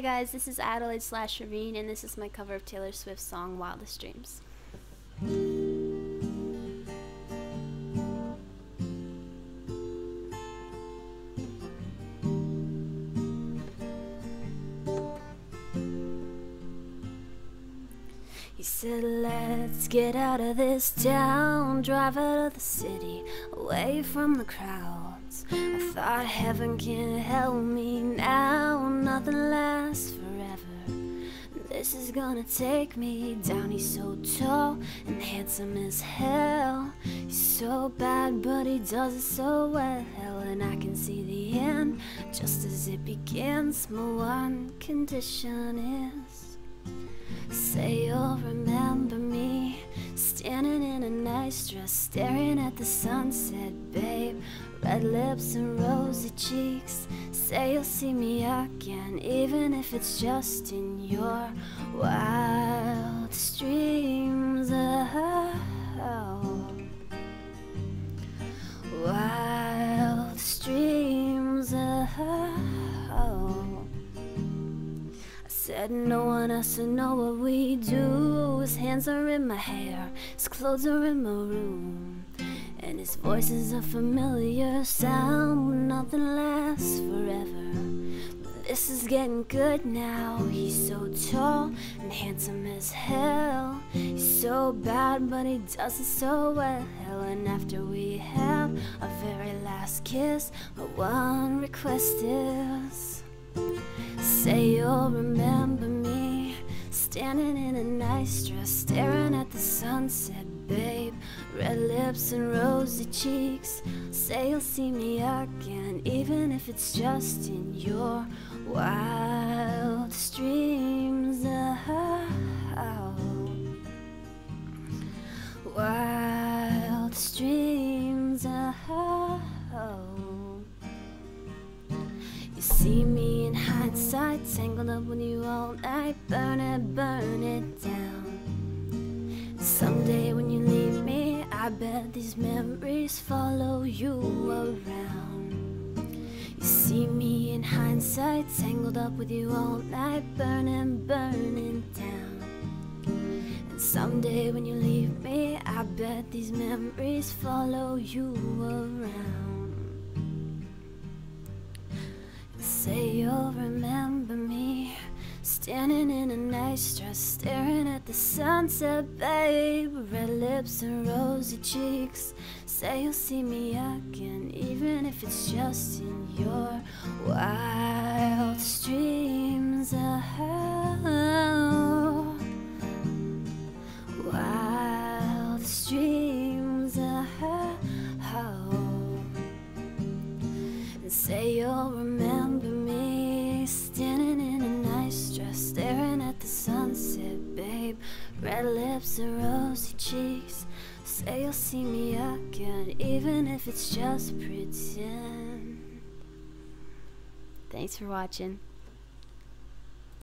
Hey guys, this is Adelaide slash Ravine, and this is my cover of Taylor Swift's song Wildest Dreams. He said, Let's get out of this town, drive out of the city, away from the I thought heaven can help me now, nothing lasts forever. This is gonna take me down. He's so tall and handsome as hell. He's so bad, but he does it so well. And I can see the end just as it begins. My one condition is. Say you'll remember me Standing in a nice dress Staring at the sunset, babe Red lips and rosy cheeks Say you'll see me again Even if it's just in your wildest dreams oh. Dreams oh. Said no one else to know what we do. His hands are in my hair, his clothes are in my room. And his voice is a familiar sound, nothing lasts forever. But this is getting good now. He's so tall and handsome as hell. He's so bad, but he does it so well. And after we have our very last kiss, my one request is. Say you'll remember me Standing in a nice dress Staring at the sunset, babe Red lips and rosy cheeks Say you'll see me again Even if it's just in your wildest dreams oh. Wildest dreams oh. You see me in hindsight, tangled up with you all night, burn it, burn it down. Someday when you leave me, I bet these memories follow you around. You see me in hindsight, tangled up with you all night, burning, burning down. And someday when you leave me, I bet these memories follow you around. Say you'll remember me. Standing in a nice dress Staring at the sunset, babe. Red lips and rosy cheeks. Say you'll see me again Even if it's just in your wildest dreams. Oh, Say you'll remember me Standing in a nice dress Staring at the sunset, babe. Red lips and rosy cheeks. Say you'll see me again Even if it's just pretend. Thanks for watching.